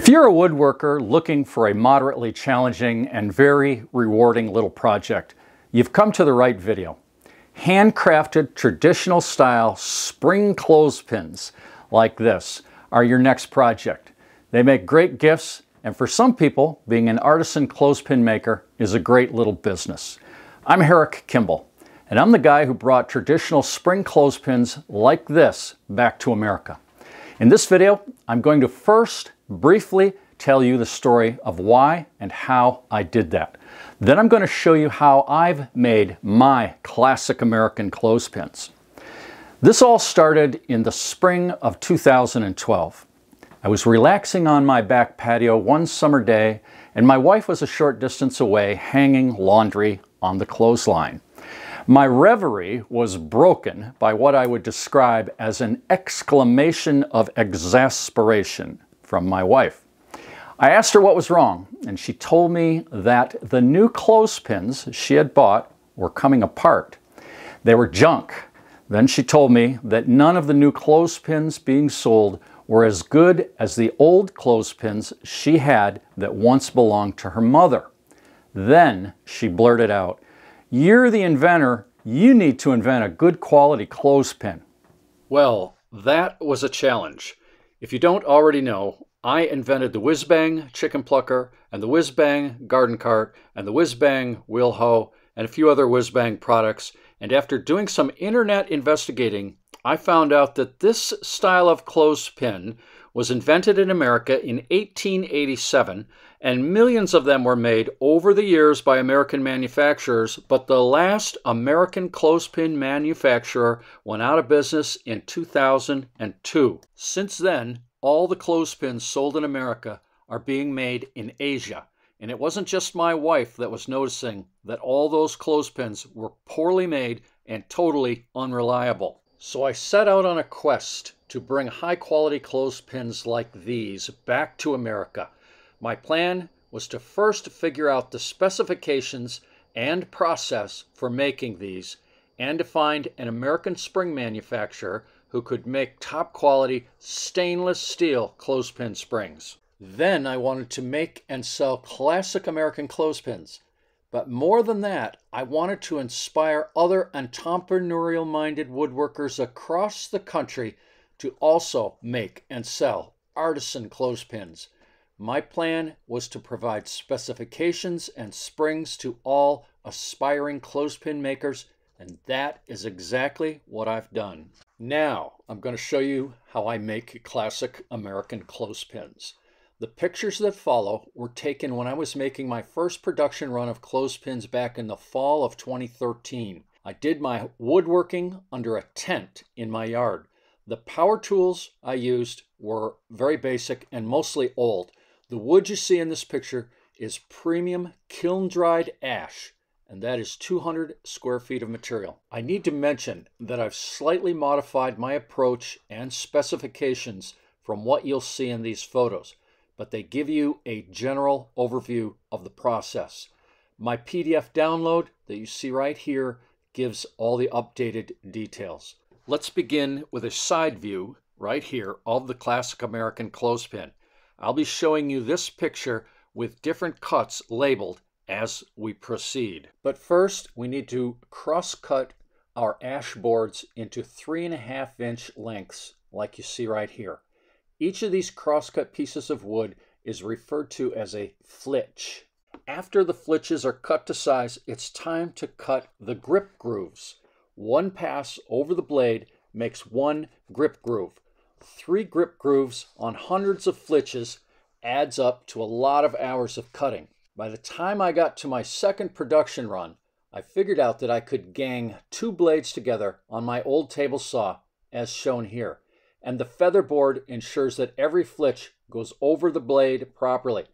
If you're a woodworker looking for a moderately challenging and very rewarding little project, you've come to the right video. Handcrafted traditional style spring clothespins like this are your next project. They make great gifts and for some people, being an artisan clothespin maker is a great little business. I'm Herrick Kimball, and I'm the guy who brought traditional spring clothespins like this back to America. In this video, I'm going to first briefly tell you the story of why and how I did that. Then I'm going to show you how I've made my classic American clothespins. This all started in the spring of 2012. I was relaxing on my back patio one summer day, and my wife was a short distance away hanging laundry on the clothesline. My reverie was broken by what I would describe as an exclamation of exasperation from my wife. I asked her what was wrong, and she told me that the new clothespins she had bought were coming apart. They were junk. Then she told me that none of the new clothespins being sold were as good as the old clothespins she had that once belonged to her mother. Then she blurted out, You're the inventor. You need to invent a good quality clothespin. Well, that was a challenge. If you don't already know, I invented the Whiz Bang chicken plucker and the Whiz Bang garden cart and the Whiz Bang wheel hoe and a few other Whiz Bang products. And after doing some internet investigating, I found out that this style of clothespin was invented in America in 1887, and millions of them were made over the years by American manufacturers, but the last American clothespin manufacturer went out of business in 2002. Since then, all the clothespins sold in America are being made in Asia. And it wasn't just my wife that was noticing that all those clothespins were poorly made and totally unreliable. So I set out on a quest to bring high quality clothespins like these back to America. My plan was to first figure out the specifications and process for making these and to find an American spring manufacturer who could make top quality stainless steel clothespin springs. Then I wanted to make and sell classic American clothespins but more than that, I wanted to inspire other entrepreneurial minded woodworkers across the country to also make and sell artisan clothespins. My plan was to provide specifications and springs to all aspiring clothespin makers, and that is exactly what I've done. Now, I'm going to show you how I make classic American clothespins. The pictures that follow were taken when I was making my first production run of clothespins back in the fall of 2013. I did my woodworking under a tent in my yard. The power tools I used were very basic and mostly old. The wood you see in this picture is premium kiln dried ash, and that is 200 square feet of material. I need to mention that I've slightly modified my approach and specifications from what you'll see in these photos but they give you a general overview of the process. My PDF download that you see right here gives all the updated details. Let's begin with a side view right here of the classic American clothespin. I'll be showing you this picture with different cuts labeled as we proceed. But first, we need to cross cut our ash boards into three and a half inch lengths like you see right here. Each of these crosscut pieces of wood is referred to as a flitch. After the flitches are cut to size, it's time to cut the grip grooves. One pass over the blade makes one grip groove. Three grip grooves on hundreds of flitches adds up to a lot of hours of cutting. By the time I got to my second production run, I figured out that I could gang two blades together on my old table saw, as shown here and the feather board ensures that every flitch goes over the blade properly.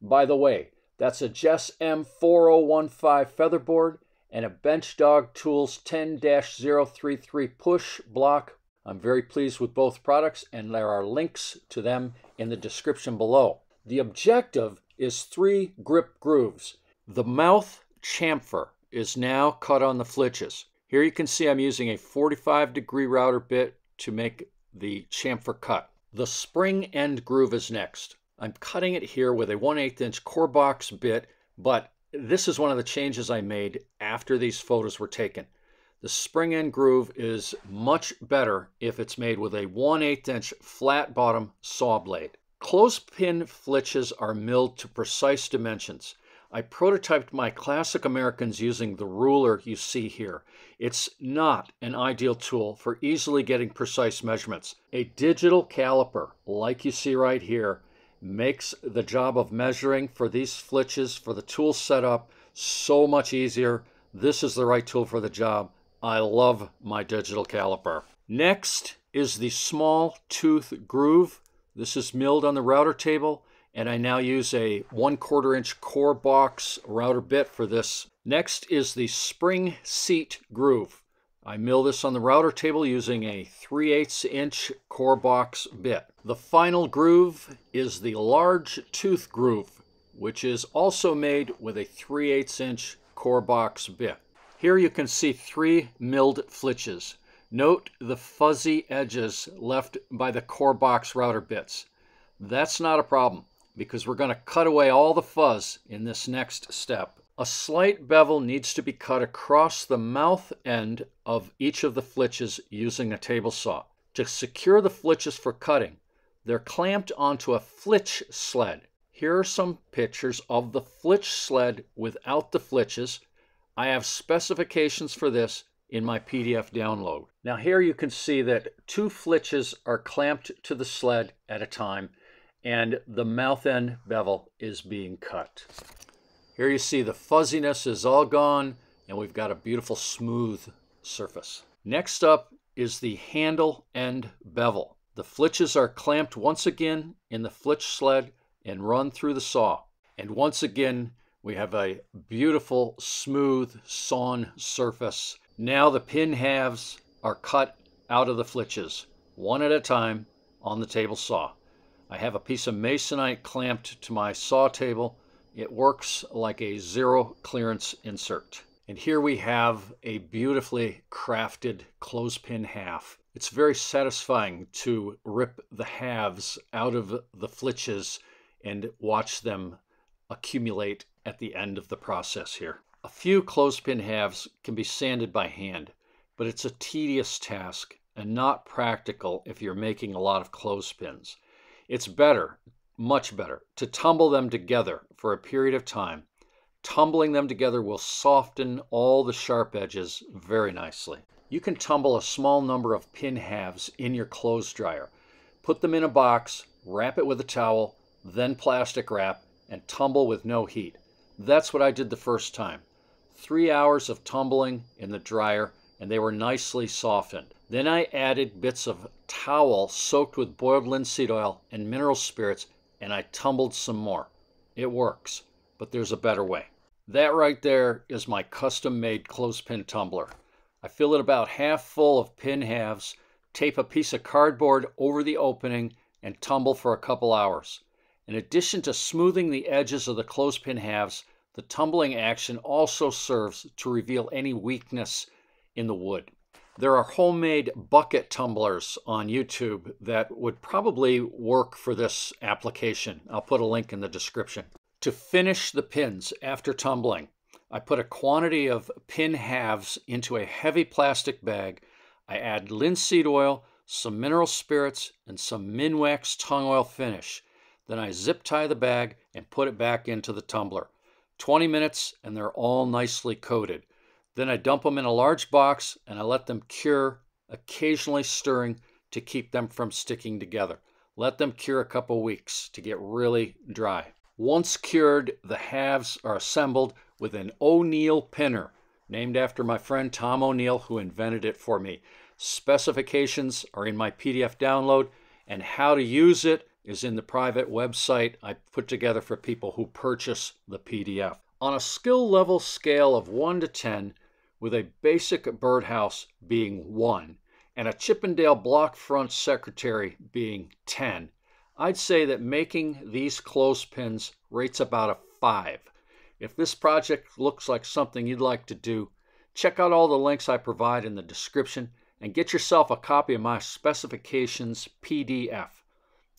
By the way, that's a JessEm 4015 feather board and a Bench Dog Tools 10-033 push block. I'm very pleased with both products and there are links to them in the description below. The objective is three grip grooves. The mouth chamfer is now cut on the flitches. Here you can see I'm using a 45 degree router bit to make the chamfer cut. The spring end groove is next. I'm cutting it here with a 1 8 inch core box bit, but this is one of the changes I made after these photos were taken. The spring end groove is much better if it's made with a 1 8 inch flat bottom saw blade. Clothespin flitches are milled to precise dimensions. I prototyped my Classic Americans using the ruler you see here. It's not an ideal tool for easily getting precise measurements. A digital caliper, like you see right here, makes the job of measuring for these flitches for the tool setup so much easier. This is the right tool for the job. I love my digital caliper. Next is the small tooth groove. This is milled on the router table and I now use a 1 quarter inch core box router bit for this. Next is the spring seat groove. I mill this on the router table using a 3 8 inch core box bit. The final groove is the large tooth groove, which is also made with a 3 8 inch core box bit. Here you can see three milled flitches. Note the fuzzy edges left by the core box router bits. That's not a problem because we're going to cut away all the fuzz in this next step. A slight bevel needs to be cut across the mouth end of each of the flitches using a table saw. To secure the flitches for cutting, they're clamped onto a flitch sled. Here are some pictures of the flitch sled without the flitches. I have specifications for this in my PDF download. Now here you can see that two flitches are clamped to the sled at a time and the mouth end bevel is being cut. Here you see the fuzziness is all gone and we've got a beautiful smooth surface. Next up is the handle end bevel. The flitches are clamped once again in the flitch sled and run through the saw. And once again, we have a beautiful, smooth, sawn surface. Now the pin halves are cut out of the flitches, one at a time on the table saw. I have a piece of masonite clamped to my saw table. It works like a zero clearance insert. And here we have a beautifully crafted clothespin half. It's very satisfying to rip the halves out of the flitches and watch them accumulate at the end of the process here. A few clothespin halves can be sanded by hand, but it's a tedious task and not practical if you're making a lot of clothespins. It's better, much better, to tumble them together for a period of time. Tumbling them together will soften all the sharp edges very nicely. You can tumble a small number of pin halves in your clothes dryer. Put them in a box, wrap it with a towel, then plastic wrap, and tumble with no heat. That's what I did the first time. Three hours of tumbling in the dryer, and they were nicely softened. Then I added bits of towel soaked with boiled linseed oil and mineral spirits, and I tumbled some more. It works, but there's a better way. That right there is my custom made clothespin tumbler. I fill it about half full of pin halves, tape a piece of cardboard over the opening, and tumble for a couple hours. In addition to smoothing the edges of the clothespin halves, the tumbling action also serves to reveal any weakness in the wood. There are homemade bucket tumblers on YouTube that would probably work for this application. I'll put a link in the description. To finish the pins after tumbling, I put a quantity of pin halves into a heavy plastic bag. I add linseed oil, some mineral spirits, and some Minwax tung oil finish. Then I zip tie the bag and put it back into the tumbler. 20 minutes and they're all nicely coated. Then I dump them in a large box and I let them cure, occasionally stirring to keep them from sticking together. Let them cure a couple weeks to get really dry. Once cured, the halves are assembled with an O'Neill pinner, named after my friend Tom O'Neill, who invented it for me. Specifications are in my PDF download, and how to use it is in the private website I put together for people who purchase the PDF. On a skill level scale of 1 to 10, with a basic birdhouse being 1 and a Chippendale block front secretary being 10, I'd say that making these clothespins rates about a 5. If this project looks like something you'd like to do, check out all the links I provide in the description and get yourself a copy of my specifications PDF.